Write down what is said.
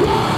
Rock!